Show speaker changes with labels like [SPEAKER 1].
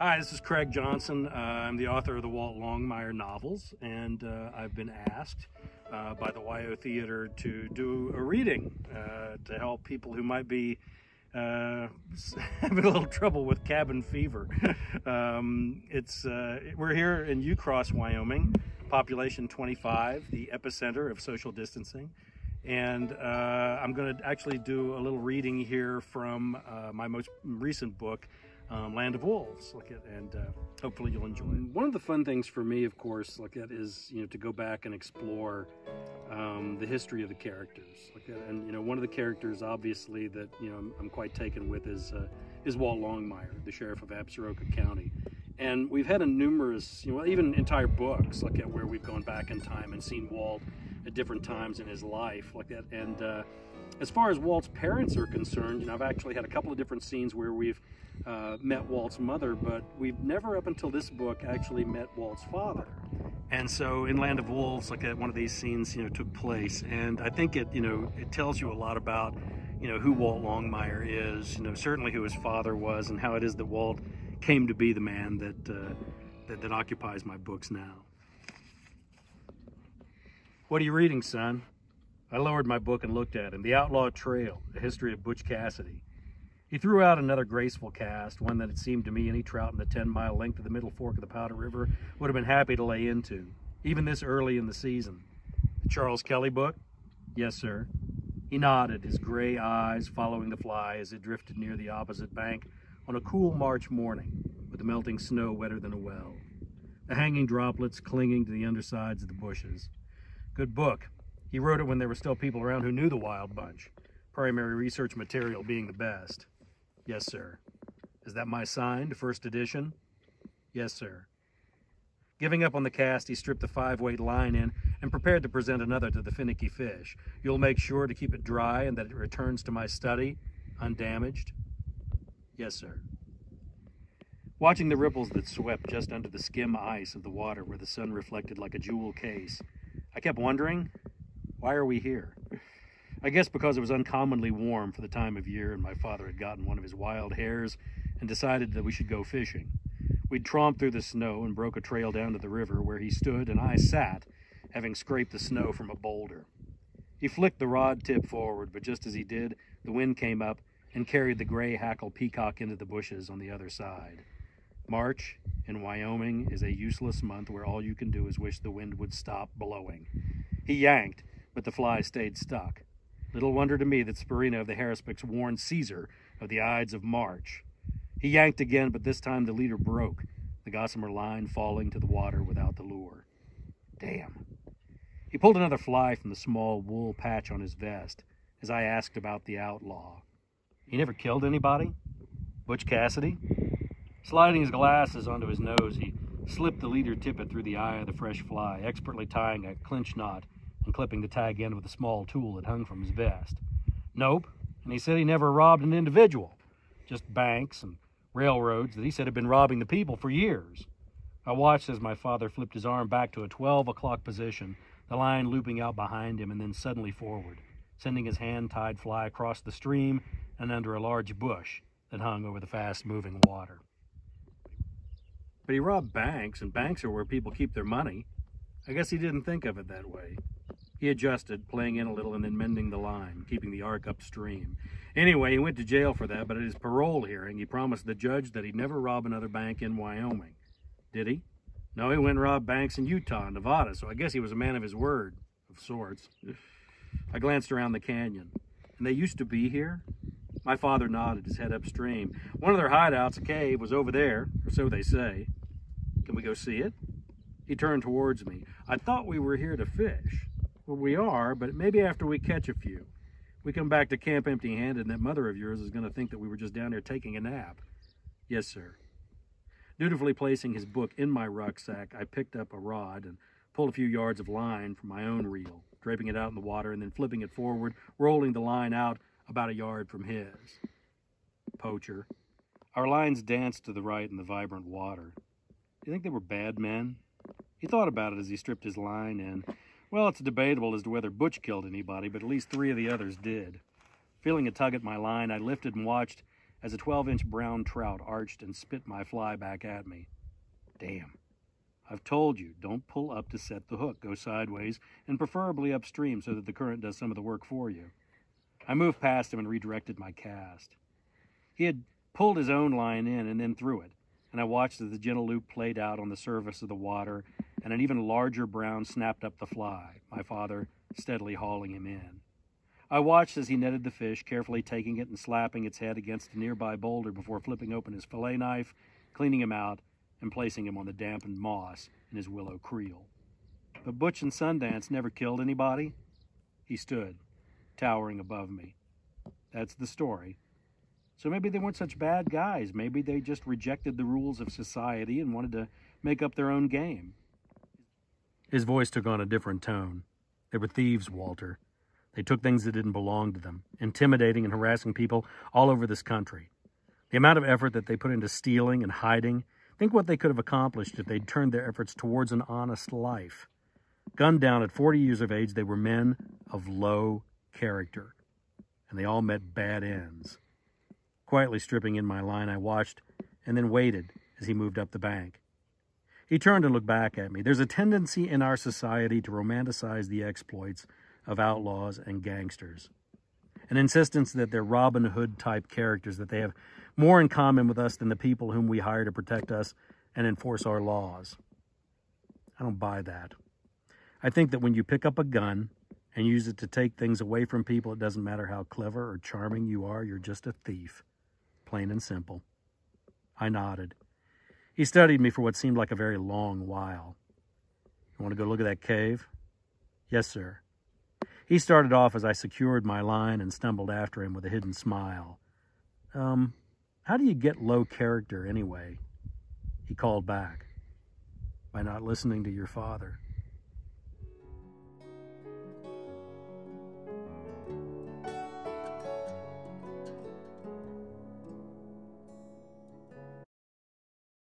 [SPEAKER 1] Hi, this is Craig Johnson. Uh, I'm the author of the Walt Longmire novels, and uh, I've been asked uh, by the WYO Theater to do a reading uh, to help people who might be uh, having a little trouble with cabin fever. um, it's uh, we're here in Ucross, Wyoming, population 25, the epicenter of social distancing. And I'm going to actually do a little reading here from my most recent book, um, Land of Wolves. Look at, and uh, hopefully you'll enjoy it. One of the fun things for me, of course, look at is you know to go back and explore um, the history of the characters. Look at, and you know one of the characters, obviously, that you know I'm, I'm quite taken with is uh, is Walt Longmire, the sheriff of Absaroka County. And we've had a numerous, you know, even entire books, look at where we've gone back in time and seen Walt at different times in his life, like that. And uh, as far as Walt's parents are concerned, you know, I've actually had a couple of different scenes where we've uh, met Walt's mother, but we've never, up until this book, actually met Walt's father. And so, in Land of Wolves, like one of these scenes, you know, took place, and I think it, you know, it tells you a lot about, you know, who Walt Longmire is. You know, certainly who his father was, and how it is that Walt came to be the man that, uh, that, that occupies my books now. What are you reading, son? I lowered my book and looked at him. The Outlaw Trail, A History of Butch Cassidy. He threw out another graceful cast, one that it seemed to me any trout in the 10-mile length of the middle fork of the Powder River would have been happy to lay into, even this early in the season. The Charles Kelly book? Yes, sir. He nodded, his gray eyes following the fly as it drifted near the opposite bank on a cool March morning, with the melting snow wetter than a well, the hanging droplets clinging to the undersides of the bushes. Good book. He wrote it when there were still people around who knew the Wild Bunch, primary research material being the best. Yes, sir. Is that my signed first edition? Yes, sir. Giving up on the cast, he stripped the five-weight line in and prepared to present another to the finicky fish. You'll make sure to keep it dry and that it returns to my study, undamaged? Yes, sir. Watching the ripples that swept just under the skim ice of the water where the sun reflected like a jewel case, I kept wondering, why are we here? I guess because it was uncommonly warm for the time of year and my father had gotten one of his wild hares and decided that we should go fishing. We'd tromped through the snow and broke a trail down to the river where he stood and I sat, having scraped the snow from a boulder. He flicked the rod tip forward, but just as he did, the wind came up and carried the gray hackle peacock into the bushes on the other side. March in Wyoming is a useless month where all you can do is wish the wind would stop blowing. He yanked, but the fly stayed stuck. Little wonder to me that Spurinna of the haruspex warned Caesar of the Ides of March. He yanked again, but this time the leader broke, the gossamer line falling to the water without the lure. Damn. He pulled another fly from the small wool patch on his vest as I asked about the outlaw. He never killed anybody? Butch Cassidy? Sliding his glasses onto his nose, he slipped the leader tippet through the eye of the fresh fly, expertly tying a clinch knot and clipping the tag end with a small tool that hung from his vest. Nope, and he said he never robbed an individual, just banks and railroads that he said had been robbing the people for years. I watched as my father flipped his arm back to a 12 o'clock position, the line looping out behind him and then suddenly forward, sending his hand-tied fly across the stream and under a large bush that hung over the fast-moving water. But he robbed banks, and banks are where people keep their money. I guess he didn't think of it that way. He adjusted, playing in a little and then mending the line, keeping the arc upstream. Anyway, he went to jail for that, but at his parole hearing, he promised the judge that he'd never rob another bank in Wyoming. Did he? No, he went and robbed banks in Utah and Nevada, so I guess he was a man of his word, of sorts. I glanced around the canyon. And they used to be here? My father nodded, his head upstream. One of their hideouts, a cave, was over there, or so they say. Can we go see it? He turned towards me. I thought we were here to fish. Well, we are, but maybe after we catch a few. We come back to camp empty-handed, and that mother of yours is going to think that we were just down there taking a nap. Yes, sir. Dutifully placing his book in my rucksack, I picked up a rod and pulled a few yards of line from my own reel, draping it out in the water and then flipping it forward, rolling the line out about a yard from his. Poacher. Our lines danced to the right in the vibrant water. Do you think they were bad men? He thought about it as he stripped his line in. Well, it's debatable as to whether Butch killed anybody, but at least three of the others did. Feeling a tug at my line, I lifted and watched as a 12-inch brown trout arched and spit my fly back at me. Damn. I've told you, don't pull up to set the hook. Go sideways, and preferably upstream so that the current does some of the work for you. I moved past him and redirected my cast. He had pulled his own line in and then threw it, and I watched as the gentle loop played out on the surface of the water, and an even larger brown snapped up the fly, my father steadily hauling him in. I watched as he netted the fish, carefully taking it and slapping its head against a nearby boulder before flipping open his fillet knife, cleaning him out, and placing him on the dampened moss in his willow creel. But Butch and Sundance never killed anybody. He stood, towering above me. That's the story. So maybe they weren't such bad guys. Maybe they just rejected the rules of society and wanted to make up their own game. His voice took on a different tone. They were thieves, Walter. They took things that didn't belong to them, intimidating and harassing people all over this country. The amount of effort that they put into stealing and hiding, think what they could have accomplished if they'd turned their efforts towards an honest life. Gunned down at 40 years of age, they were men of low character, and they all met bad ends. Quietly stripping in my line, I watched and then waited as he moved up the bank. He turned and looked back at me. There's a tendency in our society to romanticize the exploits of outlaws and gangsters. An insistence that they're Robin Hood type characters, that they have more in common with us than the people whom we hire to protect us and enforce our laws. I don't buy that. I think that when you pick up a gun and use it to take things away from people, it doesn't matter how clever or charming you are, you're just a thief. Plain and simple. I nodded. He studied me for what seemed like a very long while. You want to go look at that cave? Yes, sir. He started off as I secured my line and stumbled after him with a hidden smile. Um, how do you get low character anyway? He called back. By not listening to your father.